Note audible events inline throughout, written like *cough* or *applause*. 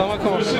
Ça va commencer.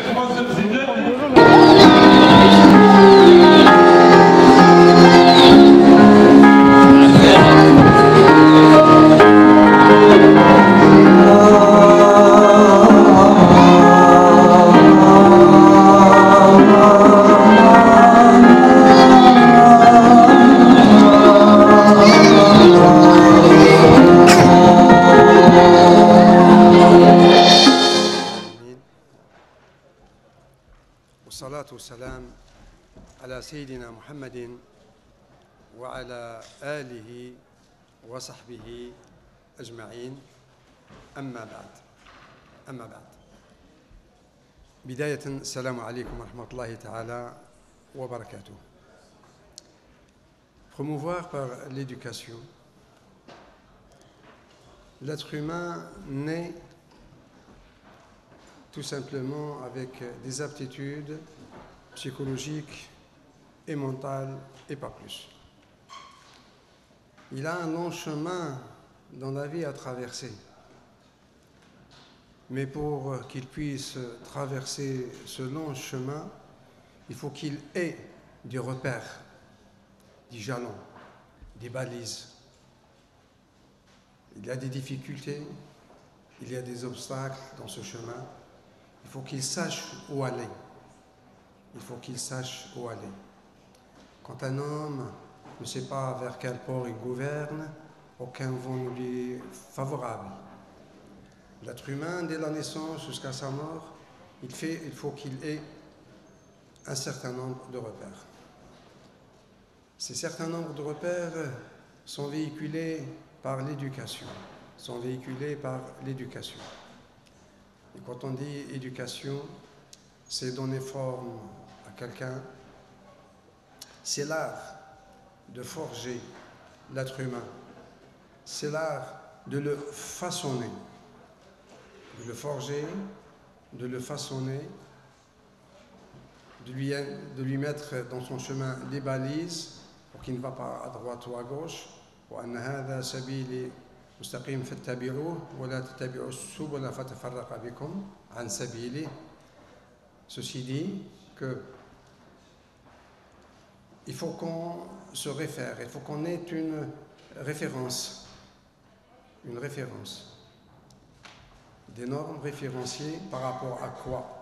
وصحبه أجمعين أما بعد أما بعد بداية السلام عليكم ورحمة الله تعالى وبركاته Promouvoir par l'éducation, l'être humain naît tout simplement avec des aptitudes psychologiques et mentales et pas plus. Il a un long chemin dans la vie à traverser. Mais pour qu'il puisse traverser ce long chemin, il faut qu'il ait des repères, des jalons, des balises. Il y a des difficultés, il y a des obstacles dans ce chemin. Il faut qu'il sache où aller. Il faut qu'il sache où aller. Quand un homme ne sait pas vers quel port il gouverne, aucun vent ne lui favorable. L'être humain, dès la naissance jusqu'à sa mort, il faut qu'il ait un certain nombre de repères. Ces certains nombres de repères sont véhiculés par l'éducation, sont véhiculés par l'éducation. Et quand on dit éducation, c'est donner forme à quelqu'un, c'est l'art de forger l'être humain, c'est l'art de le façonner, de le forger, de le façonner, de lui, de lui mettre dans son chemin des balises pour qu'il ne va pas à droite ou à gauche. وأن هذا سبيلي مستقيم فاتبعوه ولا تتبعوا السبل فتفرق بكم عن سبيله Ceci dit que il faut qu'on se réfère, il faut qu'on ait une référence, une référence, des normes référenciées par rapport à quoi?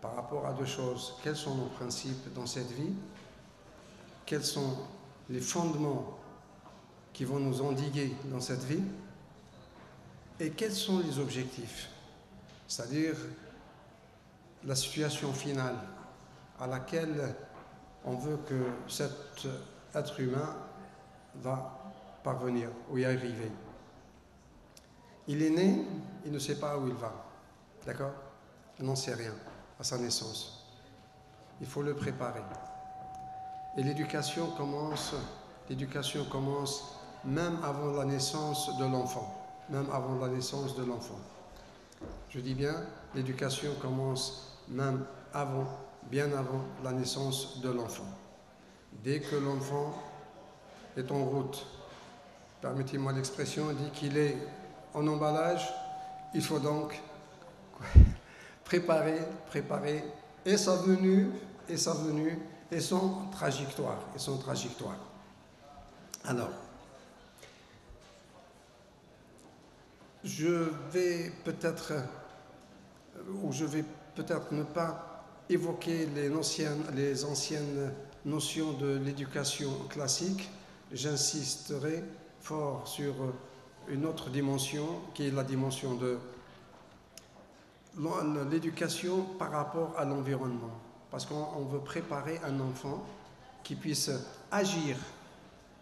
Par rapport à deux choses. Quels sont nos principes dans cette vie? Quels sont les fondements qui vont nous endiguer dans cette vie? Et quels sont les objectifs, c'est-à-dire la situation finale à laquelle on veut que cet être humain va parvenir ou y arriver. Il est né, il ne sait pas où il va, d'accord? Il n'en sait rien à sa naissance. Il faut le préparer. Et l'éducation commence, l'éducation commence même avant la naissance de l'enfant, même avant la naissance de l'enfant. Je dis bien, l'éducation commence même avant, bien avant la naissance de l'enfant. Dès que l'enfant est en route, permettez-moi l'expression, dit qu'il est en emballage, il faut donc *laughs* préparer, préparer et sa venue, et sa venue, et son trajectoire, et son trajectoire. Alors, je vais peut-être, ou je vais peut-être ne pas évoquer les anciennes, notions de l'éducation classique. J'insisterai fort sur une autre dimension qui est la dimension de l'éducation par rapport à l'environnement. Parce qu'on veut préparer un enfant qui puisse agir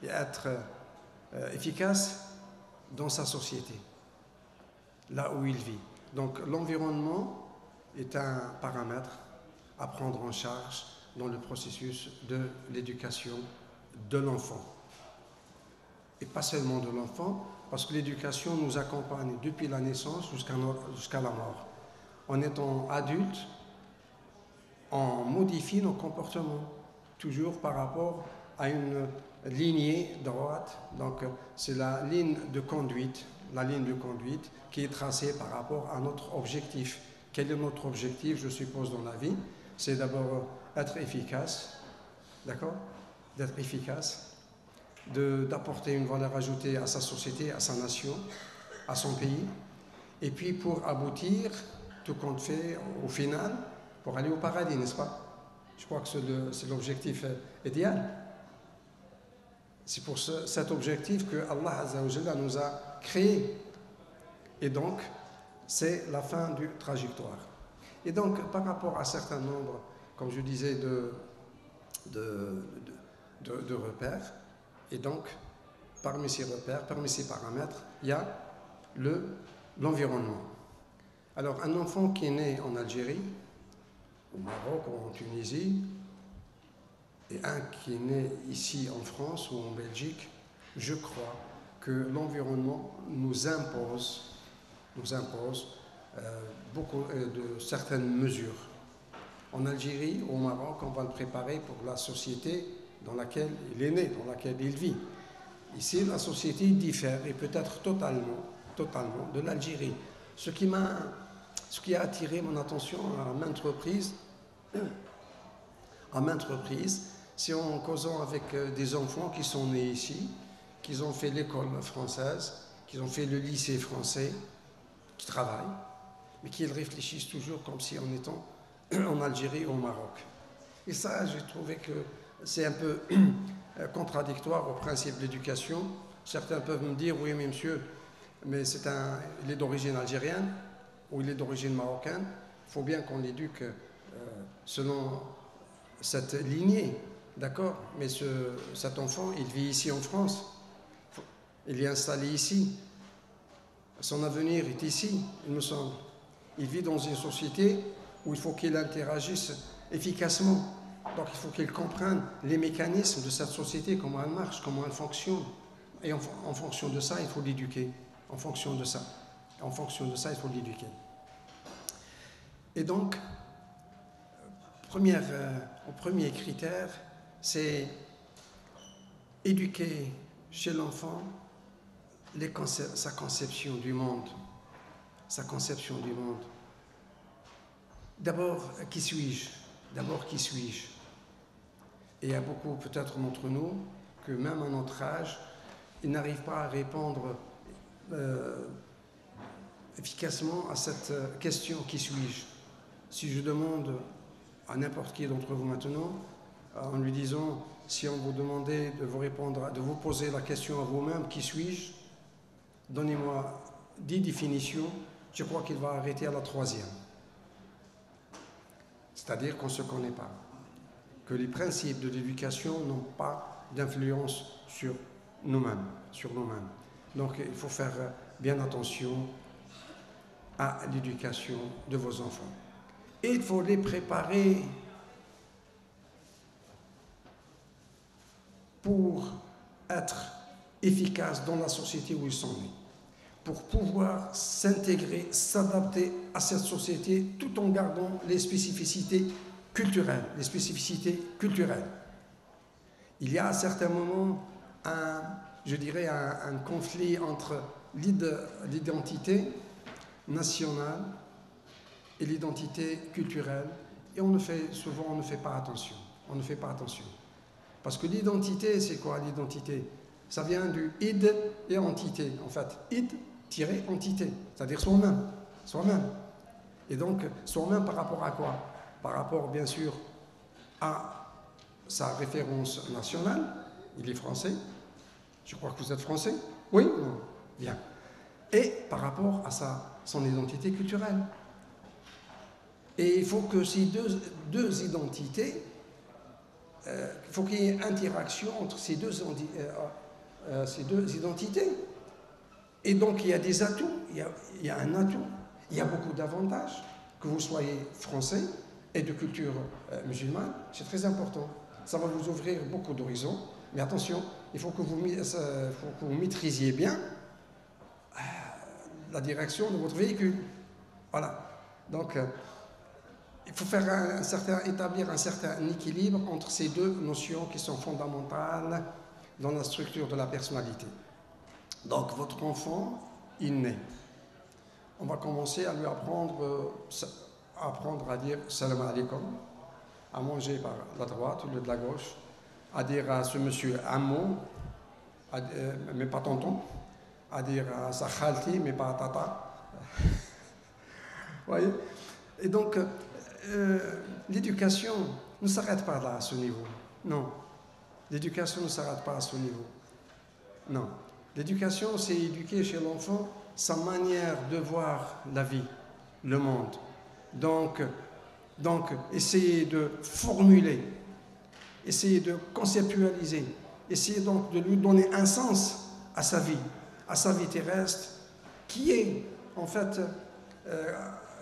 et être efficace dans sa société là où il vit. Donc l'environnement est un paramètre à prendre en charge dans le processus de l'éducation de l'enfant. Et pas seulement de l'enfant, parce que l'éducation nous accompagne depuis la naissance jusqu'à la mort. En étant adulte, on modifie nos comportements, toujours par rapport à une lignée droite. Donc c'est la ligne de conduite, la ligne de conduite qui est tracée par rapport à notre objectif. Quel est notre objectif, je suppose, dans la vie? C'est d'abord être efficace, d'accord D'être efficace, d'apporter une valeur ajoutée à sa société, à sa nation, à son pays. Et puis pour aboutir, tout compte fait, au final, pour aller au paradis, n'est-ce pas? Je crois que c'est l'objectif idéal. C'est pour cet objectif que Allah nous a créé. Et donc, c'est la fin du trajectoire. Et donc, par rapport à certains nombres, comme je disais, de, repères, et donc, parmi ces repères, parmi ces paramètres, il y a l'environnement. Alors, un enfant qui est né en Algérie, au Maroc ou en Tunisie, et un qui est né ici en France ou en Belgique, je crois que l'environnement nous impose, nous impose beaucoup euh, de certaines mesures. En Algérie, au Maroc, on va le préparer pour la société dans laquelle il est né, dans laquelle il vit. Ici, la société diffère et peut-être totalement, totalement de l'Algérie. Ce qui m'a, ce qui a attiré mon attention à maintes reprises, à maintes reprises, c'est en causant avec euh, des enfants qui sont nés ici, qui ont fait l'école française, qui ont fait le lycée français, qui travaillent, mais qui réfléchissent toujours comme si en étant en Algérie ou au Maroc. Et ça, j'ai trouvé que c'est un peu *clears throat* contradictoire au principe de l'éducation. Certains peuvent me dire, oui, mais monsieur, mais c'est un, il est d'origine algérienne ou il est d'origine marocaine. Il faut bien qu'on l'éduque euh, selon cette lignée, d'accord? Mais ce, cet enfant, il vit ici en France. Il est installé ici. Son avenir est ici, il me semble. Il vit dans une société où il faut qu'il interagisse efficacement. Donc il faut qu'il comprenne les mécanismes de cette société, comment elle marche, comment elle fonctionne. Et en, fonction de ça, il faut l'éduquer. En fonction de ça. En fonction de ça, il faut l'éduquer. Et donc, première, euh, premier critère, c'est éduquer chez l'enfant sa conception du monde. Sa conception du monde. D'abord, qui suis-je? D'abord, qui suis-je? Et il y a beaucoup, peut-être, d'entre nous, que même à notre âge, ils n'arrivent pas à répondre euh, efficacement à cette question qui suis-je? Si je demande à n'importe qui d'entre vous maintenant, en lui disant, si on vous demandait de vous répondre, de vous poser la question à vous-même, qui suis-je? Donnez-moi dix définitions, je crois qu'il va arrêter à la troisième? C'est-à-dire qu'on ne se connaît pas, que les principes de l'éducation n'ont pas d'influence sur nous-mêmes, sur nous-mêmes. Donc il faut faire bien attention à l'éducation de vos enfants. Et il faut les préparer pour être efficaces dans la société où ils sont nés pour pouvoir s'intégrer, s'adapter à cette société tout en gardant les spécificités culturelles, les spécificités culturelles. Il y a à certains moments un, je dirais, un, conflit entre l'identité nationale et l'identité culturelle, et on ne fait souvent on ne fait pas attention. On ne fait pas attention. Parce que l'identité, c'est quoi l'identité? Ça vient du id et entité. En fait, id, entité, c'est-à-dire soi-même. Soi-même. Et donc, soi-même par rapport à quoi? Par rapport, bien sûr, à sa référence nationale. Il est français. Je crois que vous êtes français. Oui? Non Bien. Et par rapport à sa, son identité culturelle. Et il faut que ces deux, identités, euh, il faut qu'il y ait interaction entre ces deux, euh, euh, ces deux identités. Et donc il y a des atouts, il y a, un atout, il y a beaucoup d'avantages. Que vous soyez français et de culture euh, musulmane, c'est très important. Ça va vous ouvrir beaucoup d'horizons. Mais attention, il faut que vous, maîtrisiez bien euh, la direction de votre véhicule. Voilà. Donc, euh, il faut faire établir un certain équilibre entre ces deux notions qui sont fondamentales dans la structure de la personnalité. Donc votre enfant, il naît. on va commencer à lui apprendre, euh, à dire salam alaikum, à manger par la droite au lieu de la gauche, à dire à ce monsieur un mot, euh, mais pas tonton, à dire à sa khalti, mais pas tata. *laughs* voyez? Et donc, euh, l'éducation ne s'arrête pas là, à ce niveau. Non. L'éducation ne s'arrête pas à ce niveau. Non. L'éducation, c'est éduquer chez l'enfant sa manière de voir la vie, le monde. Donc, donc essayer de formuler, essayer de conceptualiser, essayer donc de lui donner un sens à sa vie, à sa vie terrestre, qui est en fait, euh,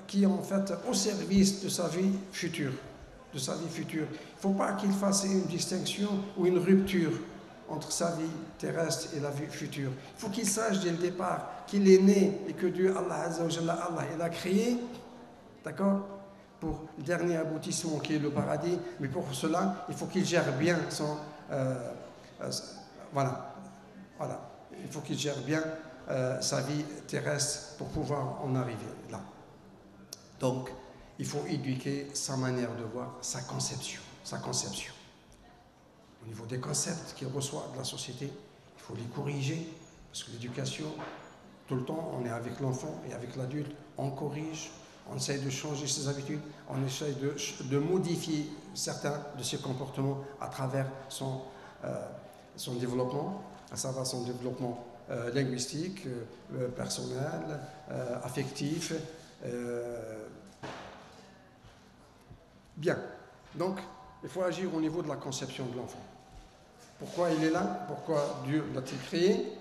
qui est en fait au service de sa vie future, de sa vie future. Il ne faut pas qu'il fasse une distinction ou une rupture entre sa vie terrestre et la vie future. Il faut qu'il sache dès le départ qu'il est né et que Dieu, Allah Allah, il a créé, d'accord, pour le dernier aboutissement qui est le paradis, mais pour cela, il faut qu'il gère bien son... Euh, euh, voilà, voilà. Il faut qu'il gère bien euh, sa vie terrestre pour pouvoir en arriver là. Donc, il faut éduquer sa manière de voir, sa conception, sa conception au niveau des concepts qu'il reçoit de la société, il faut les corriger, parce que l'éducation, tout le temps, on est avec l'enfant et avec l'adulte, on corrige, on essaie de changer ses habitudes, on essaie de, modifier certains de ses comportements à travers son, euh, développement, à savoir son développement euh, linguistique, euh, personnel, affectif. bien. Donc, il faut agir au niveau de la conception de l'enfant. Pourquoi il est là? Pourquoi Dieu l'a-t-il créé?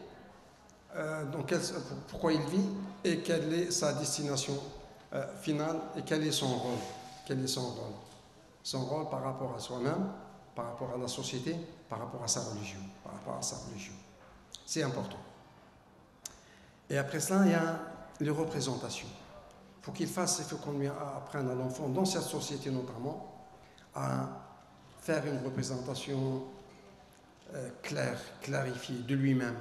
Euh, Pourquoi il vit? Et quelle est sa destination euh, finale? Et quel est son rôle? Quel est son rôle? Son rôle par rapport à soi-même, par rapport à la société, par rapport à sa religion. Par rapport à sa religion. C'est important. Et après cela, il y a les représentations. Il faut qu'il fasse, il faut qu'on lui apprenne à l'enfant, dans cette société notamment, à faire une représentation euh, claire, clarifiée de lui-même,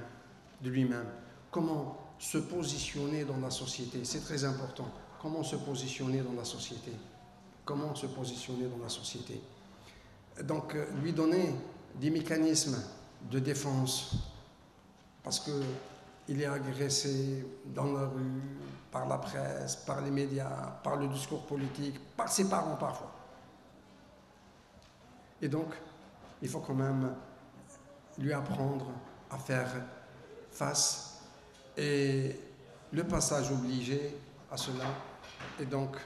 de lui-même. Comment se positionner dans la société, c'est très important. Comment se positionner dans la société Comment se positionner dans la société Donc, euh, lui donner des mécanismes de défense, parce que il est agressé dans la rue, par la presse, par les médias, par le discours politique, par ses parents parfois. Et donc, il faut quand même lui apprendre à faire face. Et le passage obligé à cela est donc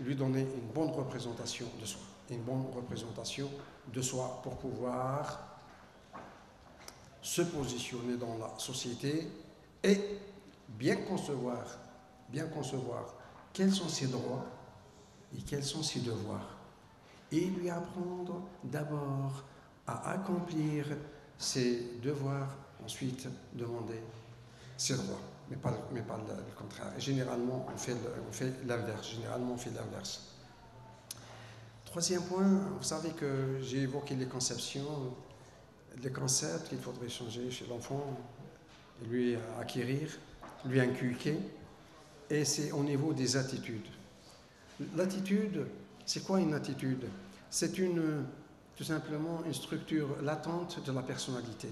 lui donner une bonne représentation de soi. Une bonne représentation de soi pour pouvoir se positionner dans la société et bien concevoir, bien concevoir quels sont ses droits et quels sont ses devoirs et lui apprendre d'abord à accomplir ses devoirs, ensuite demander ses droits, mais pas, mais pas le, contraire. Et généralement, on fait, on fait l'inverse. Généralement, on fait l'inverse. Troisième point, vous savez que j'ai évoqué les conceptions, les concepts qu'il faudrait changer chez l'enfant, lui acquérir, lui inculquer, et c'est au niveau des attitudes. L'attitude, c'est quoi une attitude? C'est une, tout simplement une structure latente de la personnalité.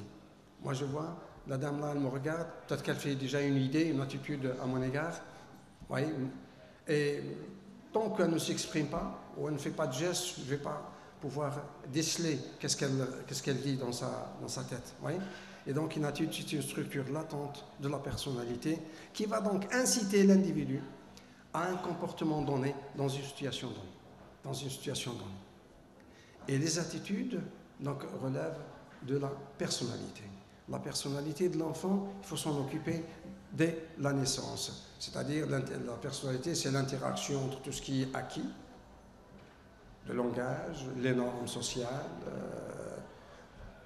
Moi, je vois, la dame là, elle me regarde, peut-être qu'elle fait déjà une idée, une attitude à mon égard. voyez Et tant qu'elle ne s'exprime pas, ou elle ne fait pas de geste, je ne vais pas pouvoir déceler qu'est-ce qu'elle qu'est-ce dit dans sa, dans sa tête. voyez et donc, une attitude, c'est une structure latente de la personnalité qui va donc inciter l'individu à un comportement donné dans une situation donnée dans une situation donnée. Et les attitudes donc, relèvent de la personnalité. La personnalité de l'enfant, il faut s'en occuper dès la naissance. C'est-à-dire, la personnalité, c'est l'interaction entre tout ce qui est acquis, le langage, les normes sociales, euh,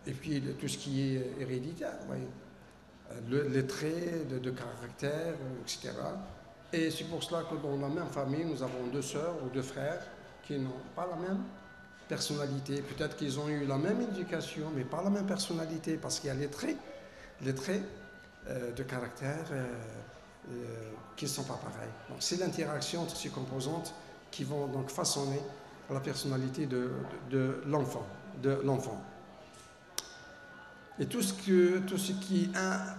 et puis tout ce qui est héréditaire, euh, les traits de, de caractère, etc. Et c'est pour cela que dans la même famille, nous avons deux sœurs ou deux frères qui n'ont pas la même personnalité. Peut-être qu'ils ont eu la même éducation, mais pas la même personnalité, parce qu'il y a les traits, euh, de caractère, euh, euh, qui ne sont pas pareils. Donc c'est l'interaction entre ces composantes qui vont donc façonner la personnalité de, l'enfant. Et tout ce, qui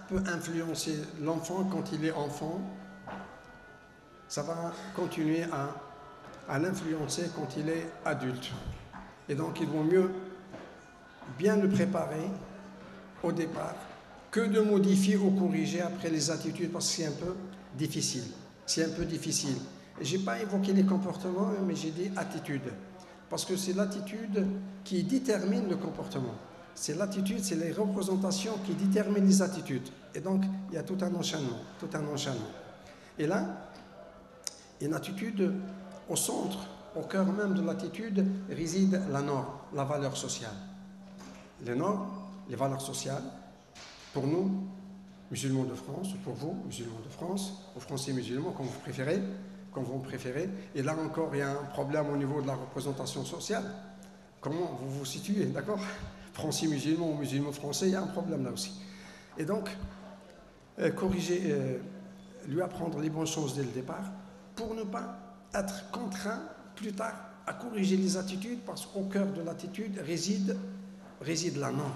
peut influencer l'enfant quand il est enfant, ça va continuer à, à l'influencer quand il est adulte. Et donc il vaut mieux bien le préparer au départ que de modifier ou corriger après les attitudes parce que c'est un peu difficile. C'est un peu difficile. Je n'ai pas évoqué les comportements, mais j'ai dit attitude. Parce que c'est l'attitude qui détermine le comportement. C'est l'attitude, c'est les représentations qui déterminent les attitudes. Et donc, il y a tout un enchaînement, tout un enchaînement. Et là, une attitude au centre, au cœur même de l'attitude, réside la norme, la valeur sociale. Les normes, les valeurs sociales, pour nous, musulmans de France, pour vous, musulmans de France, ou français musulmans, comme vous préférez, comme vous préférez. Et là encore, il y a un problème au niveau de la représentation sociale. Comment vous vous situez, d'accord? *laughs* Français musulmans ou musulmans français, il y a un problème là aussi. Et donc, euh, corriger, euh, lui apprendre les bonnes choses dès le départ, pour ne pas être contraint plus tard à corriger les attitudes, parce qu'au cœur de l'attitude réside, réside la norme,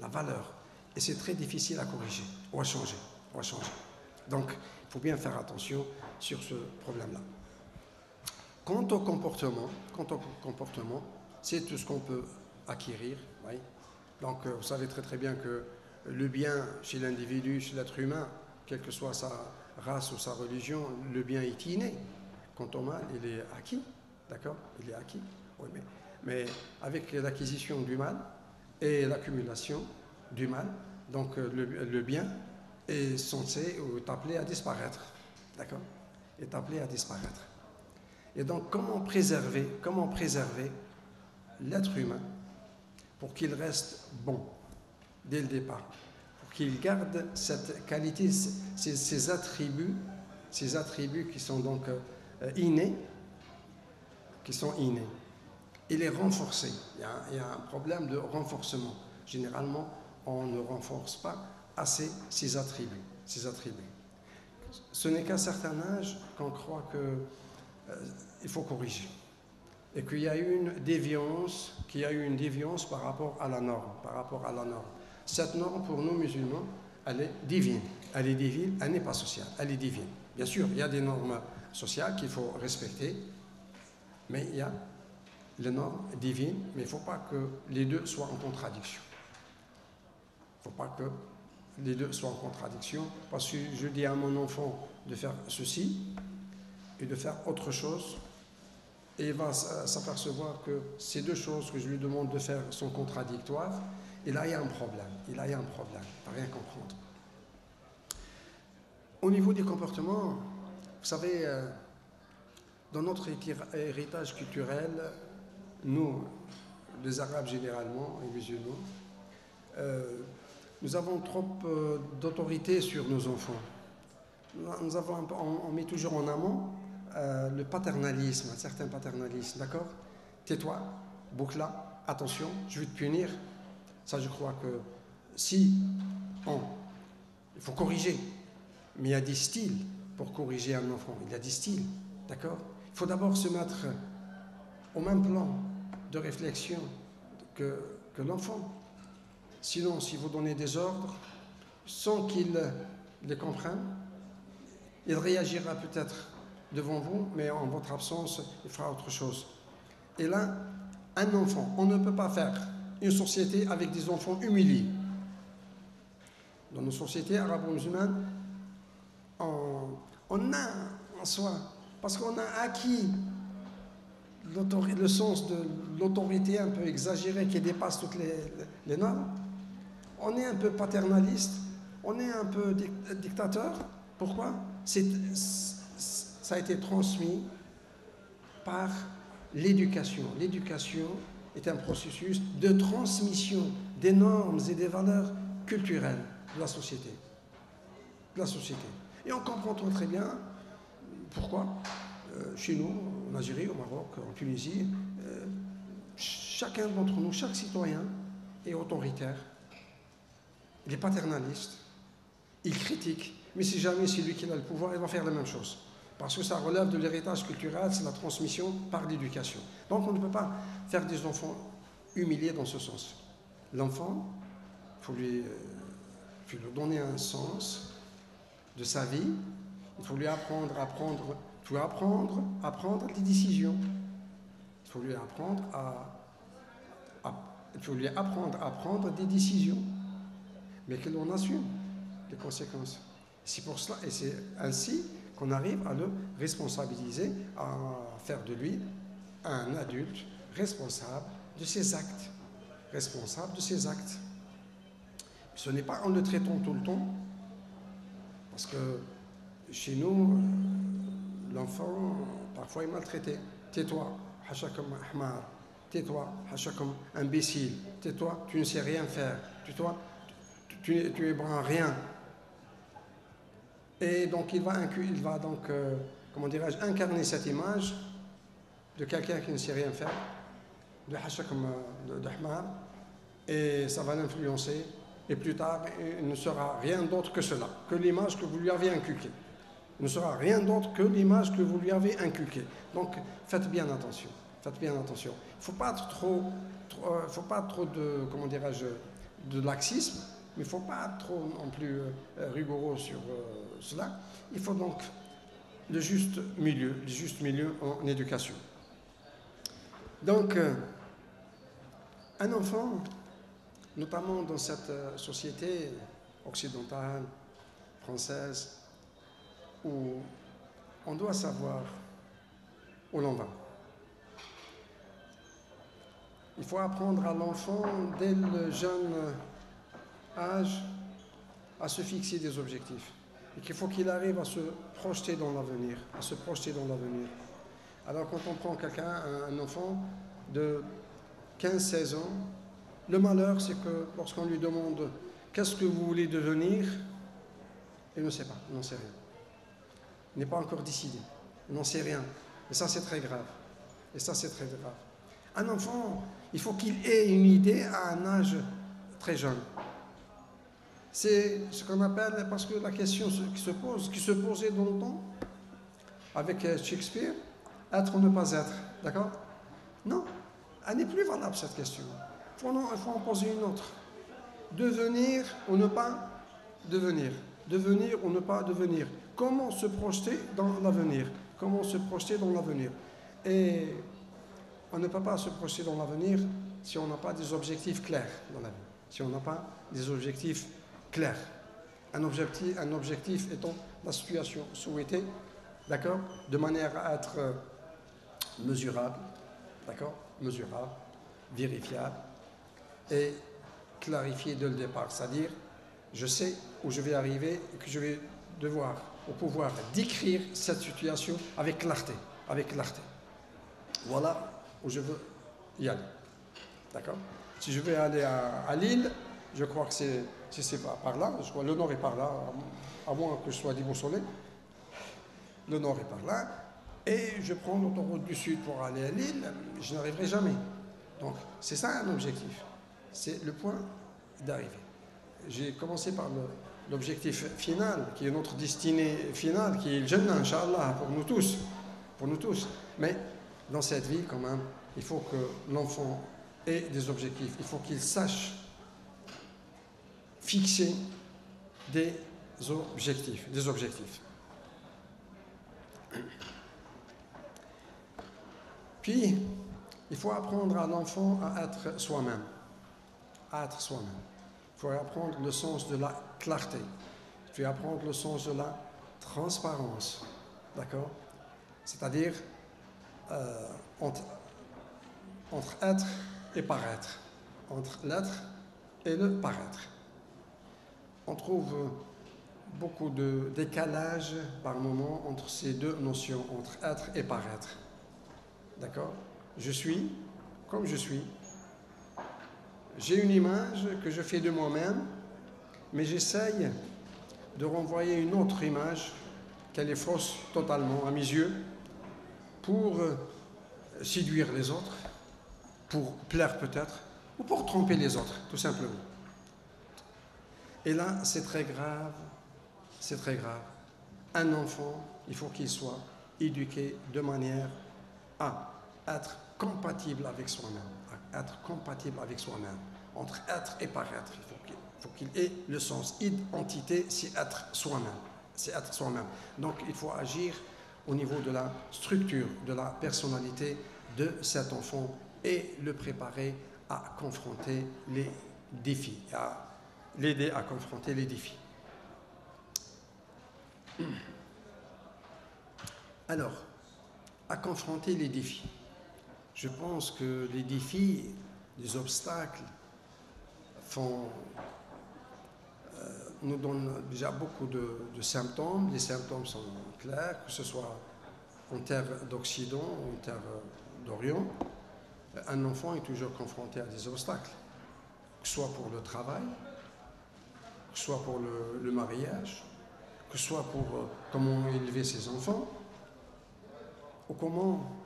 la valeur. Et c'est très difficile à corriger ou à changer. À changer. Donc, il faut bien faire attention sur ce problème-là. Quant au comportement, quant au comportement, c'est tout ce qu'on peut acquérir. Donc, euh, vous savez très très bien que le bien chez l'individu, chez l'être humain, quelle que soit sa race ou sa religion, le bien est inné. Quant au mal, il est acquis. D'accord Il est acquis. Oui, mais, avec l'acquisition du mal et l'accumulation du mal, donc euh, le, bien est censé ou est appelé à disparaître. D'accord Est appelé à disparaître. Et donc, comment préserver, comment préserver l'être humain pour qu'il reste bon dès le départ, pour qu'il garde cette qualité, ces, attributs, ces attributs qui sont donc euh, innés, qui sont innés, les. Il y, a, il y a un problème de renforcement. Généralement, on ne renforce pas assez ses attributs. Attributs. Ce n'est qu'à un certain âge qu'on croit qu'il euh, faut corriger et qu'il y a eu une déviance, qu'il y a eu une déviance par rapport à la norme, par rapport à la norme. Cette norme pour nous musulmans, elle est divine. Elle est divine, elle n'est pas sociale, elle est divine. Bien sûr, il y a des normes sociales qu'il faut respecter, mais il y a les normes divines, mais il ne faut pas que les deux soient en contradiction. Il ne faut pas que les deux soient en contradiction, parce que je dis à mon enfant de faire ceci et de faire autre chose, et il va s'apercevoir que ces deux choses que je lui demande de faire sont contradictoires, et là il y a un problème, il y a un problème, il ne rien comprendre. Au niveau des comportements, vous savez, euh, dans notre héritage culturel, nous, les Arabes généralement, les musulmans, euh, nous avons trop euh, d'autorité sur nos enfants. Nous avons, on, met toujours en amont le paternalisme, un certain paternalisme, d'accord? Tais-toi, boucle là, attention, je vais te punir. Ça, je crois que si on, il faut corriger, mais il y a des styles pour corriger un enfant. Il a des styles, d'accord? Il faut d'abord se mettre au même plan de réflexion que, que l'enfant. Sinon, si vous donnez des ordres sans qu'il les comprenne, il réagira peut-être devant vous, mais en votre absence, il fera autre chose. Et là, un enfant, on ne peut pas faire une société avec des enfants humiliés. Dans nos sociétés arabo-musulmanes, on, on, a en soi, parce qu'on a acquis le sens de l'autorité un peu exagérée qui dépasse toutes les normes, on est un peu paternaliste, on est un peu dictateur. Pourquoi? Ça a été transmis par l'éducation. L'éducation est un processus de transmission des normes et des valeurs culturelles de la société. De la société. Et on comprend très bien pourquoi, euh, chez nous, en Algérie, au Maroc, en Tunisie, euh, chacun d'entre nous, chaque citoyen est autoritaire il est paternaliste, il critique, Mais si jamais c'est lui qui a le pouvoir, il va faire la même chose. Parce que ça relève de l'héritage culturel, c'est la transmission par l'éducation. Donc on ne peut pas faire des enfants humiliés dans ce sens. L'enfant, il euh, faut lui donner un sens de sa vie, il faut lui apprendre à prendre, il faut apprendre à prendre des décisions. Il faut lui apprendre à, il faut lui apprendre à prendre des décisions, mais que l'on assume les conséquences. C'est pour cela, et c'est ainsi qu'on arrive à le responsabiliser, à faire de lui un adulte responsable de ses actes. Responsable de ses actes. Ce n'est pas en le traitant tout le temps, parce que chez nous, euh, l'enfant, parfois, est maltraité. Tais-toi, hachakam ahmar. Tais-toi, hachakam imbécile. Tais-toi, tu ne sais rien faire. Tais-toi, tu, tu, bon rien. Et donc, il va, il va donc, euh, comment incarner cette image de quelqu'un qui ne sait rien faire, de hachakam d'ahmar, et ça va l'influencer. Et plus tard, il ne sera rien d'autre que cela, que l'image que vous lui avez inculquée ne sera rien d'autre que l'image que vous lui avez inculquée. Donc faites bien attention. Faites bien attention. Il ne faut pas trop, euh, faut pas trop de, comment dirais-je, de laxisme, mais il ne faut pas trop non plus euh, rigoureux sur euh, cela. Il faut donc le juste milieu, le juste milieu en éducation. Donc, un enfant, notamment dans cette société occidentale, française, où on doit savoir où l'on va. Il faut apprendre à l'enfant, dès le jeune âge, à se fixer des objectifs. Et qu'il faut qu'il arrive à se projeter dans l'avenir, à se projeter dans l'avenir. Alors quand on prend quelqu'un, un enfant de 15-16 ans, le malheur, c'est que lorsqu'on lui demande qu'est-ce que vous voulez devenir, il ne sait pas, il n'en sait rien n'est pas encore décidé. On n'en sait rien. Et ça, c'est très grave. Et ça, c'est très grave. Un enfant, il faut qu'il ait une idée à un âge très jeune. C'est ce qu'on appelle, parce que la question qui se pose, qui se posait dans le temps, avec Shakespeare, être ou ne pas être. D'accord? Non, elle n'est plus valable cette question. Il faut, en poser une autre. Devenir ou ne pas devenir. Devenir ou ne pas devenir comment se projeter dans l'avenir? Comment se projeter dans l'avenir? Et on ne peut pas se projeter dans l'avenir si on n'a pas des objectifs clairs dans la vie. Si on n'a pas des objectifs clairs. Un objectif, un objectif étant la situation souhaitée, d'accord? De manière à être euh, mesurable, d'accord? Mesurable, vérifiable et clarifié dès le départ. C'est-à-dire, je sais où je vais arriver et que je vais devoir au pouvoir décrire cette situation avec clarté, avec clarté. Voilà où je veux y aller. D'accord? Si je veux aller à, Lille, je crois que c'est si par là, le nord est par là, à moins que je sois déboussolé. Le nord est par là. Et je prends l'autoroute du sud pour aller à Lille, je n'arriverai jamais. Donc c'est ça un objectif. C'est le point d'arrivée. J'ai commencé par l'objectif final, qui est notre destinée finale, qui est le Jannah, Inch'Allah, pour nous tous. Pour nous tous. Mais dans cette vie, quand même, il faut que l'enfant ait des objectifs. Il faut qu'il sache fixer des objectifs. Des objectifs. Puis, il faut apprendre à l'enfant à être soi-même. Être soi-même. Il faut apprendre le sens de la clarté. Il faut apprendre le sens de la transparence. D'accord? C'est-à-dire euh, entre, entre être et paraître. Entre l'être et le paraître. On trouve beaucoup de décalage par moment entre ces deux notions, entre être et paraître. D'accord? Je suis comme je suis, j'ai une image que je fais de moi-même, mais j'essaye de renvoyer une autre image qu'elle est fausse totalement à mes yeux pour euh, séduire les autres, pour plaire peut-être, ou pour tromper les autres, tout simplement. Et là, c'est très grave c'est très grave. Un enfant, il faut qu'il soit éduqué de manière à être compatible avec soi-même, être compatible avec soi-même. Entre être et paraître, il faut qu'il ait le sens. Identité, c'est être soi-même. C'est être soi-même. Donc il faut agir au niveau de la structure, de la personnalité de cet enfant et le préparer à confronter les défis, à l'aider à confronter les défis. Alors, à confronter les défis. Je pense que les défis, les obstacles font, euh, nous donnent déjà beaucoup de, symptômes. Les symptômes sont clairs, que ce soit en terre d'Occident ou en terre d'Orient. Un enfant est toujours confronté à des obstacles, que ce soit pour le travail, que ce soit pour le, le mariage, que ce soit pour euh, comment élever ses enfants, ou comment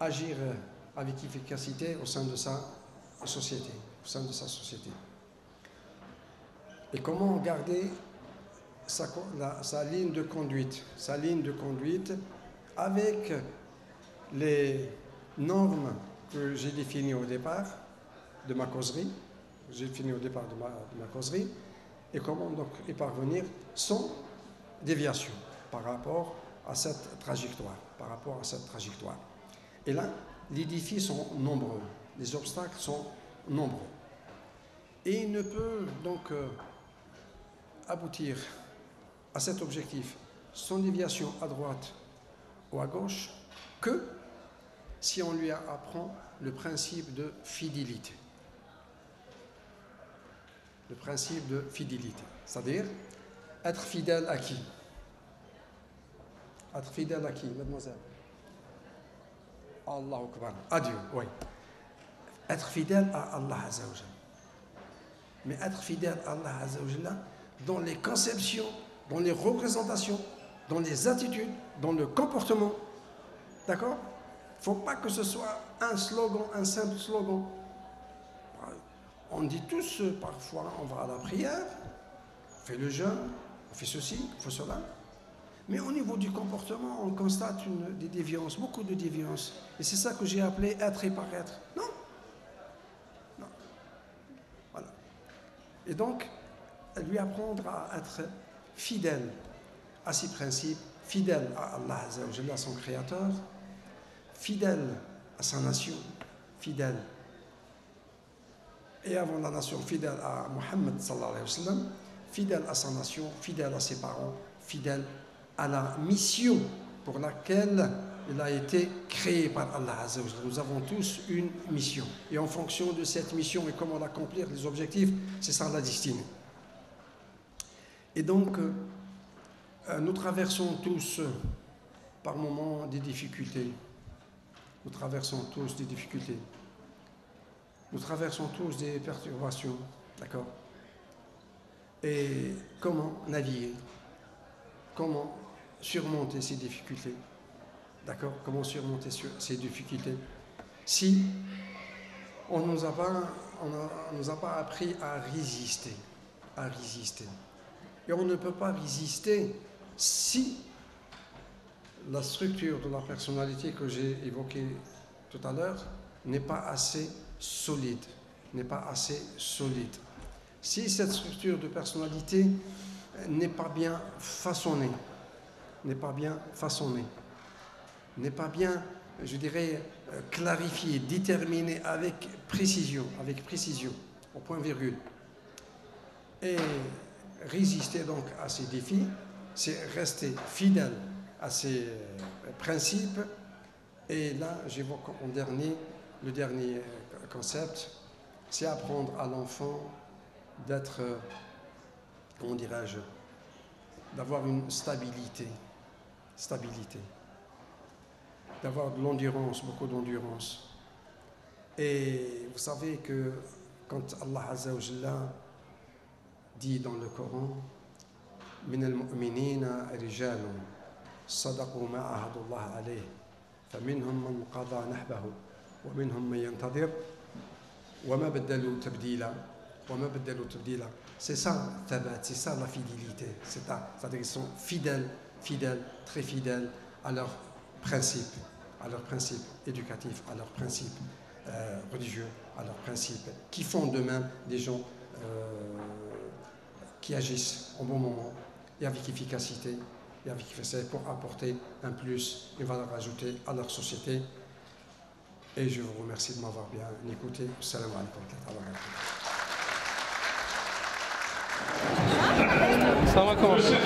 agir avec efficacité au sein de sa société, au sein de sa société. Et comment garder sa, ligne de conduite, sa ligne de conduite avec les normes que j'ai définies au départ de ma causerie, j'ai au départ causerie, et comment donc y parvenir sans déviation par rapport à cette trajectoire. Et là, les défis sont nombreux, les obstacles sont nombreux. Et il ne peut donc euh, aboutir à cet objectif sans déviation à droite ou à gauche que si on lui apprend le principe de fidélité. Le principe de fidélité. C'est-à-dire être fidèle à qui? Être fidèle à qui, mademoiselle? Allah Akbar. À Dieu, oui. Être fidèle à Allah Azzawajal. Mais être fidèle à Allah Azzawajal dans les conceptions, dans les représentations, dans les attitudes, dans le comportement. D'accord? Il ne faut pas que ce soit un slogan, un simple slogan. On dit tous parfois, on va à la prière, on fait le jeûne, on fait ceci, on fait cela. Mais au niveau du comportement, on constate une, des déviances, beaucoup de déviances. Et c'est ça que j'ai appelé être et paraître. Non Non. Voilà. Et donc, lui apprendre à être fidèle à ses principes, fidèle à Allah, à son Créateur, fidèle à sa nation, fidèle. Et avant la nation, fidèle à Mohammed, fidèle à sa nation, fidèle à ses parents, fidèle à la mission pour laquelle il a été créé par Allah Nous avons tous une mission. Et en fonction de cette mission et comment l'accomplir, les objectifs, c'est ça la destinée. Et donc, euh, nous traversons tous par moments des difficultés. Nous traversons tous des difficultés. Nous traversons tous des perturbations. D'accord? Et comment naviguer? Comment surmonter ces difficultés. D'accord? Comment surmonter ces difficultés? Si on ne nous, a pas, on nous a pas appris à résister, à résister. Et on ne peut pas résister si la structure de la personnalité que j'ai évoquée tout à l'heure n'est pas assez solide, n'est pas assez solide. Si cette structure de personnalité n'est pas bien façonnée, n'est pas bien façonné, n'est pas bien, je dirais, euh, clarifié, déterminé avec précision, avec précision, au point virgule. Et résister donc à ces défis, c'est rester fidèle à ces euh, principes. Et là, j'évoque en dernier, le dernier euh, concept, c'est apprendre à l'enfant d'être, comment dirais-je, d'avoir une stabilité, stabilité, d'avoir de l'endurance, beaucoup d'endurance. Et vous savez que quand Allah Azza wa dit dans le Coran, من المؤمنين رجال صدقوا ما عهد الله عليه فمنهم من قضى نحبه ومنهم من ينتظر وما بدلوا تبديلا C'est ça, c'est ça la fidélité. C'est-à-dire qu'ils sont fidèles, fidèles, très fidèles à leurs principes, à leurs principes éducatifs, à leurs principes euh, religieux, à leurs principes, qui font d'eux-mêmes des gens euh, qui agissent au bon moment et avec efficacité, et avec efficacité pour apporter un plus, une valeur ajoutée à leur société. Et je vous remercie de m'avoir bien écouté. Salam alaikum. Ça va commencer.